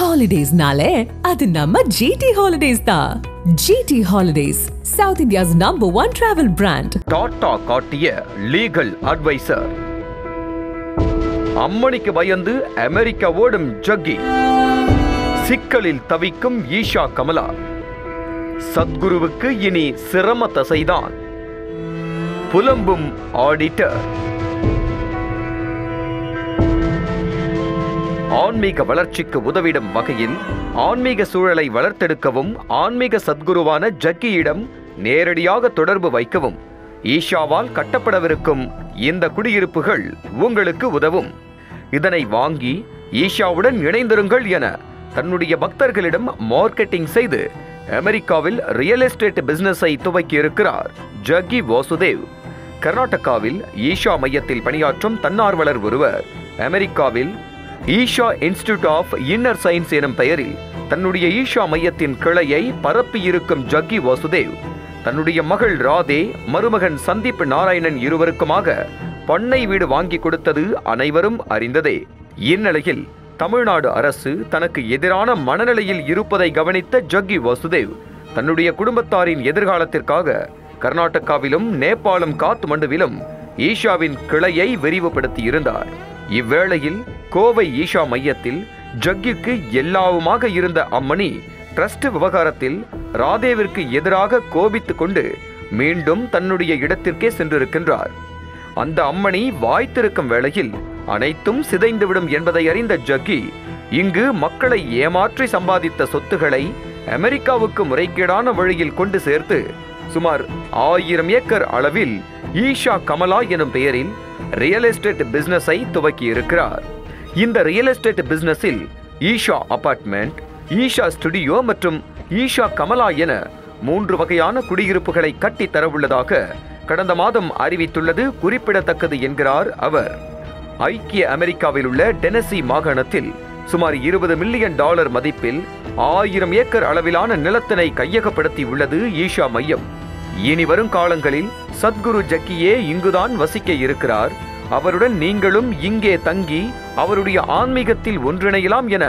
ஹாலிடேஸ்னாலே அது நம்ம ஜிடி ஹாலிடேஸ் தான் GT holidays South India's number one travel brand Tata காட்டிய லீகல் அட்வைசர் அம்மணிக்கு பயந்து அமெரிக்கா ஓடும் ஜக்கி. சிக்கலில் தவிக்கும் ஈஷா கமலா. சத்குருவுக்கு இனி சிரம தசைதான். புலம்பும் ஆடிட்டர். ஆன்மீக வளர்ச்சிக்கு உதவிடும் வகையில் ஆன்மீக சூழலை வளர்த்தெடுக்கவும் ஆன்மீக சத்குருவான ஜக்கியிடம் நேரடியாக தொடர்பு வைக்கவும். ஈஷாவால் கட்டப்படவிருக்கும் இந்த குடியிருப்புகள் உங்களுக்கு உதவும். இதனை வாங்கி ஈஷாவுடன் இணைந்திருங்கள் என தன்னுடைய பக்தர்களிடம் மார்க்கெட்டிங் செய்து அமெரிக்காவில் ரியல் எஸ்டேட் பிசினஸை துவக்கி இருக்கிறார் ஜக்கி வாசுதேவ். கர்நாடகாவில் ஈஷா மையத்தில் பணியாற்றும் தன்னார்வலர் ஒருவர் அமெரிக்காவில் Isha institute of inner science எனும் பெயரில் தன்னுடைய ஈஷா மையத்தின் கிளையை பரப்பியிருக்கும் ஜக்கி வாசுதேவ் தன்னுடைய மகள் ராதே மருமகன் சந்தீப் நாராயணன் இருவருக்குமாக பண்ணை வீடு வாங்கி கொடுத்தது அனைவரும் அறிந்ததே. இந்நிலையில் தமிழ்நாடு அரசு தனக்கு எதிரான மனநிலையில் இருப்பதை கவனித்த ஜக்கி வாசுதேவ் தன்னுடைய குடும்பத்தாரின் எதிர்காலத்திற்காக கர்நாடகாவிலும் நேபாளம் காத்மண்டுவிலும் ஈஷாவின் கிளையை விரிவுபடுத்தி இருந்தார் இவ்வேளையில் கோவை ஈஷா மையத்தில் ஜக்கிக்கு எல்லாவுமாக இருந்த அம்மணி ட்ரஸ்ட் விவகாரத்தில் ராதேவிற்கு எதிராக கோபித்துக் கொண்டு மீண்டும் தன்னுடைய இடத்திற்கே சென்றிருக்கின்றார். அந்த அம்மணி வாய்த்திருக்கும் வேளையில் அனைத்தும் சிதைந்துவிடும் என்பதை அறிந்த ஜக்கி இங்கு மக்களை ஏமாற்றி சம்பாதித்த சொத்துக்களை அமெரிக்காவுக்கு முறைகேடான வழியில் கொண்டு சேர்த்து சுமார் ஆயிரம் ஏக்கர் அளவில் ஈஷா கமலா எனும் பெயரில் ரியல் எஸ்டேட் பிஸ்னஸை துவக்கி இருக்கிறார் இந்த ரியல் எஸ்டேட் பிஸ்னஸில் ஈஷா அபார்ட்மெண்ட் ஈஷா ஸ்டுடியோ மற்றும் ஈஷா கமலா என மூன்று வகையான குடியிருப்புகளை கட்டி தரவுள்ளதாக கடந்த மாதம் அறிவித்துள்ளது குறிப்பிடத்தக்கது என்கிறார் அவர். ஐக்கிய அமெரிக்காவில் உள்ள டெனசி மாகாணத்தில் சுமார் இருபது மில்லியன் டாலர் மதிப்பில் ஆயிரம் ஏக்கர் அளவிலான நிலத்தினை கையகப்படுத்தி உள்ளது ஈஷா மையம். இனி வரும் காலங்களில் சத்குரு ஜக்கியே இங்குதான் வசிக்க இருக்கிறார். அவருடன் நீங்களும் இங்கே தங்கி அவருடைய ஆன்மீகத்தில் ஒன்றிணையலாம் என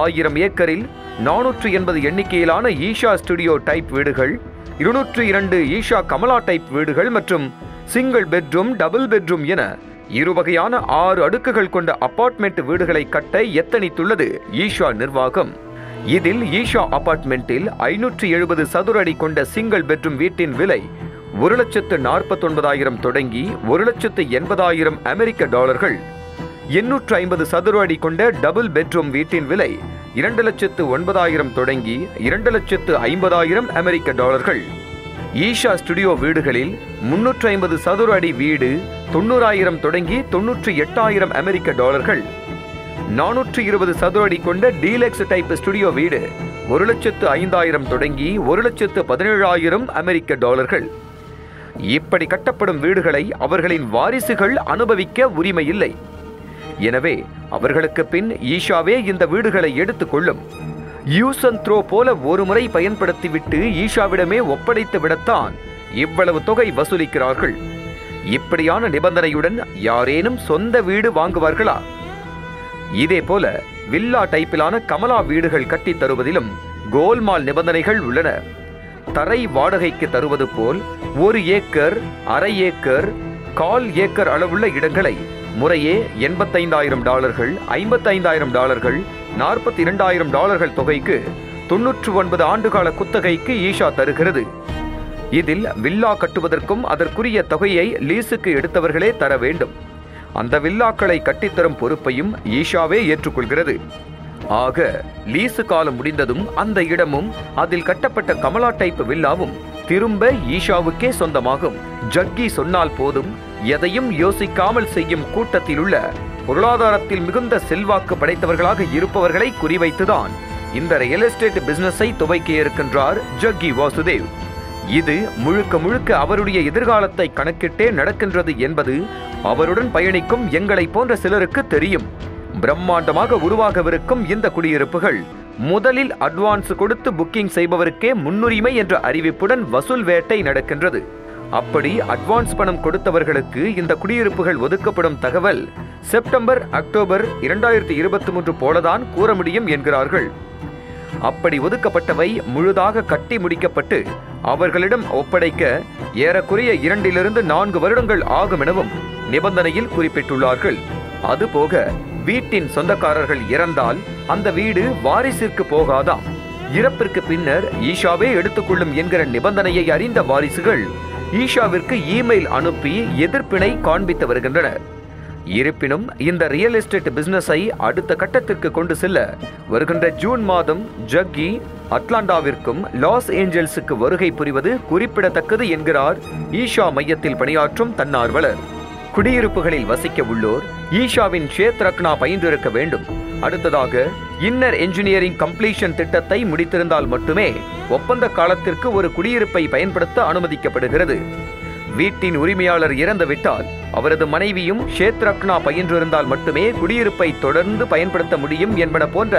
ஆயிரம் ஏக்கரில் நானூற்று எண்பது எண்ணிக்கையிலான ஈஷா ஸ்டுடியோ டைப் வீடுகள் இருநூற்று இரண்டு ஈஷா கமலா டைப் வீடுகள் மற்றும் சிங்கிள் பெட்ரூம் டபுள் பெட்ரூம் என இரு வகையான ஆறு அடுக்குகள் கொண்ட அபார்ட்மெண்ட் வீடுகளை கட்ட எத்தனித்துள்ளது? ஈஷா நிர்வாகம். இதில் ஈஷா அபார்ட்மெண்ட்டில் ஐநூற்று எழுபது சதுர அடி கொண்ட சிங்கிள் பெட்ரூம் வீட்டின் விலை ஒரு லட்சத்து நாற்பத்தொன்பதாயிரம் தொடங்கி ஒரு லட்சத்து எண்பதாயிரம் அமெரிக்க டாலர்கள். எண்ணூற்று ஐம்பது சதுர அடி கொண்ட டபுள் பெட்ரூம் வீட்டின் விலை இரண்டு லட்சத்து ஒன்பதாயிரம் தொடங்கி இரண்டு லட்சத்து ஐம்பதாயிரம் அமெரிக்க டாலர்கள். ஈஷா ஸ்டுடியோ வீடுகளில் முன்னூற்றி ஐம்பது சதுர அடி வீடு தொண்ணூறாயிரம் தொடங்கி தொன்னூற்றி எட்டாயிரம் அமெரிக்க டாலர்கள். நானூற்று இருபது சதுர அடி கொண்ட டீலக்ஸ் டைப் ஸ்டுடியோ வீடு ஒரு லட்சத்து ஐந்தாயிரம் தொடங்கி ஒரு லட்சத்து பதினேழாயிரம் அமெரிக்க டாலர்கள். இப்படி கட்டப்படும் வீடுகளை அவர்களின் வாரிசுகள் அனுபவிக்க உரிமை இல்லை எனவே அவர்களுக்கு பின் ஈஷாவே இந்த வீடுகளை எடுத்துக்கொள்ளும் யூஸ் அண்ட் த்ரோ போல ஒரு முறை பயன்படுத்திவிட்டு ஈஷாவிடமே ஒப்படைத்து விடத்தான் இவ்வளவு தொகை வசூலிக்கிறார்கள். இப்படியான நிபந்தனையுடன் யாரேனும் சொந்த வீடு வாங்குவார்களா? இதே போல வில்லா டைப்பிலான கமலா வீடுகள் கட்டித் தருவதிலும் கோல்மால் நிபந்தனைகள் உள்ளன. தரை வாடகைக்கு தருவது போல் ஒரு ஏக்கர் அரை ஏக்கர் கால் ஏக்கர் அளவுள்ள இடங்களை முறையே எண்பத்தைந்தாயிரம் டாலர்கள் ஐம்பத்தைந்தாயிரம் டாலர்கள் நாற்பத்தி இரண்டாயிரம் டாலர்கள் தொகைக்கு தொன்னூற்று ஒன்பது ஆண்டுகால குத்தகைக்கு ஈஷா தருகிறது. இதில் வில்லா கட்டுவதற்கும் அதற்குரிய தொகையை லீஸுக்கு எடுத்தவர்களே தர வேண்டும். அந்த வில்லாக்களை கட்டித்தரும் பொறுப்பையும் ஈஷாவே ஏற்றுக்கொள்கிறது. ஆக லீசு காலம் முடிந்ததும் அந்த இடமும் அதில் கட்டப்பட்ட கமலா டைப் வில்லாவும் திரும்ப ஈஷாவுக்கே சொந்தமாகும். ஜக்கி சொன்னால் போதும் எதையும் யோசிக்காமல் செய்யும் கூட்டத்தில் உள்ள பொருளாதாரத்தில் மிகுந்த செல்வாக்கு படைத்தவர்களாக இருப்பவர்களை குறிவைத்துதான் இந்த ரியல் எஸ்டேட் பிசினஸை துவக்கி இருக்கின்றார் ஜக்கி வாசுதேவ். இது முழுக்க முழுக்க அவருடைய எதிர்காலத்தை கணக்கிட்டே நடக்கின்றது என்பது அவருடன் பயணிக்கும் எங்களை போன்ற சிலருக்கு தெரியும். பிரம்மாண்டமாக உருவாகவிருக்கும் இந்த குடியிருப்புகள் முதலில் அட்வான்ஸ் கொடுத்து புக்கிங் செய்பவருக்கே முன்னுரிமை என்ற அறிவிப்புடன் வசூல் வேட்டை நடக்கின்றது. அப்படி அட்வான்ஸ் பணம் கொடுத்தவர்களுக்கு இந்த குடியிருப்புகள் ஒதுக்கப்படும் தகவல் செப்டம்பர் அக்டோபர் இரண்டாயிரத்தி இருபத்தி மூன்று போலதான் கூற முடியும் என்கிறார்கள். அப்படி ஒதுக்கப்பட்டவை முழுதாக கட்டி முடிக்கப்பட்டு அவர்களிடம் ஒப்படைக்க ஏறக்குறைய இரண்டிலிருந்து நான்கு வருடங்கள் ஆகும் எனவும் நிபந்தனையில் குறிப்பிட்டுள்ளார்கள். அதுபோக வீட்டின் சொந்தக்காரர்கள் இறந்தால் அந்த வீடு வாரிசிற்கு போகாதாம் இறப்பிற்கு பின்னர் ஈஷாவே எடுத்துக்கொள்ளும் என்கிற நிபந்தனையை அறிந்த வாரிசுகள் ஈஷாவிற்கு இமெயில் அனுப்பி எதிர்ப்பினை காண்பித்து வருகின்றனர். இருப்பினும் இந்த ரியல் எஸ்டேட் பிசினஸை அடுத்த கட்டத்திற்கு கொண்டு செல்ல வருகின்ற ஜூன் மாதம் ஜக்கி அட்லாண்டாவிற்கும் லாஸ் ஏஞ்சல்ஸுக்கு வருகை புரிவது குறிப்பிடத்தக்கது என்கிறார் ஈஷா மையத்தில் பணியாற்றும் தன்னார்வலர். குடியிருப்புகளில் வசிக்க உள்ளோர் ஈஷாவின் ஷேத்ரக்னா பயின்றிருக்க வேண்டும். அடுத்ததாக இன்னர் என்ஜினியரிங் கம்ப்ளீஷன் திட்டத்தை முடித்திருந்தால் மட்டுமே ஒப்பந்த காலத்திற்கு ஒரு குடியிருப்பை பயன்படுத்த அனுமதிக்கப்படுகிறது. வீட்டின் உரிமையாளர் இறந்துவிட்டால் அவரது மனைவியும் ஷேத்ரக்னா பயின்றிருந்தால் மட்டுமே குடியிருப்பை தொடர்ந்து பயன்படுத்த முடியும் என்பன போன்ற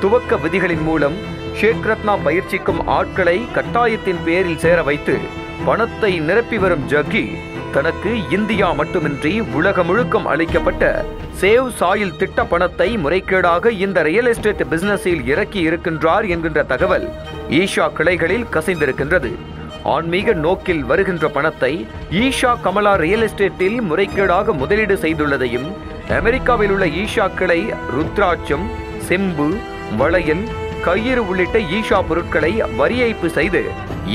துவக்க விதிகளின் மூலம் ஷேத்ரத்னா பயிற்சிக்கும் ஆட்களை கட்டாயத்தின் பேரில் சேர வைத்து பணத்தை நிரப்பி வரும் ஜக்கி தனக்கு இந்தியா மட்டுமின்றி உலகம் முழுக்கம் அளிக்கப்பட்ட சேவ் சாயில் திட்ட பணத்தை முறைகேடாக இந்த ரியல் எஸ்டேட் பிசினஸில் இறக்கி இருக்கின்றார் என்கின்ற தகவல் ஈஷா கிளைகளில் கசிந்திருக்கின்றது. ஆன்மீக நோக்கில் வருகின்ற பணத்தை ஈஷா கமலா ரியல் எஸ்டேட்டில் முறைகேடாக முதலீடு செய்துள்ளதையும் அமெரிக்காவில் உள்ள ஈஷா கிளை ருத்ராட்சம் செம்பு வளையல் கயிறு உள்ளிட்ட ஈஷா பொருட்களை வரி ஏய்ப்பு செய்து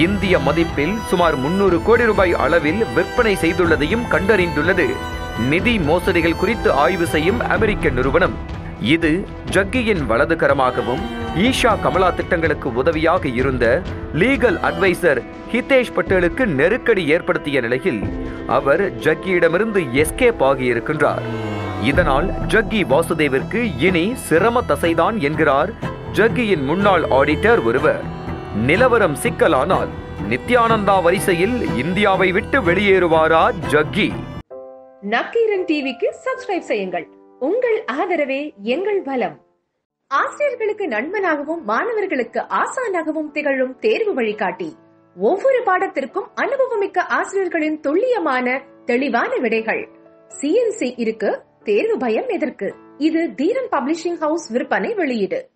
இந்திய மதிப்பில் சுமார் முன்னூறு கோடி ரூபாய் அளவில் விற்பனை செய்துள்ளதையும் கண்டறிந்துள்ளது. நிதி மோசடிகள் குறித்து ஆய்வு செய்யும் அமெரிக்க நிறுவனம். இது ஜக்கியின் வலதுகரமாகவும் ஈஷா கமலா திட்டங்களுக்கு உதவியாக இருந்த லீகல் அட்வைசர் ஹிதேஷ் பட்டேலுக்கு நெருக்கடி ஏற்படுத்திய நிலையில் அவர் ஜக்கியிடமிருந்து எஸ்கேப் ஆகியிருக்கின்றார். இதனால் ஜக்கி வாசுதேவிற்கு இனி சிரம தசைதான் என்கிறார் ஜக்கியின் முன்னாள் ஆடிட்டர் ஒருவர். நிலவரம் சிக்கலானால் நித்யானந்தா வரிசையில் இந்தியாவை விட்டு வெளியேறுவாரா ஜக்கி? நக்கீரன் டிவிக்கு சப்ஸ்கிரைப் செய்யுங்கள். உங்கள் ஆதரவே எங்கள் பலம் ஆசிரியர்களுக்கு நண்பனாகவும் மாணவர்களுக்கு ஆசானாகவும் திகழும் தேர்வு வழிகாட்டி. ஒவ்வொரு பாடத்திற்கும் அனுபவமிக்க ஆசிரியர்களின் துல்லியமான தெளிவான விடைகள். சிஎன்சி இருக்கு தேர்வு பயம் எதற்கு? இது தீரன் பப்ளிஷிங் ஹவுஸ் விற்பனை வெளியீடு.